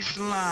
Graceland.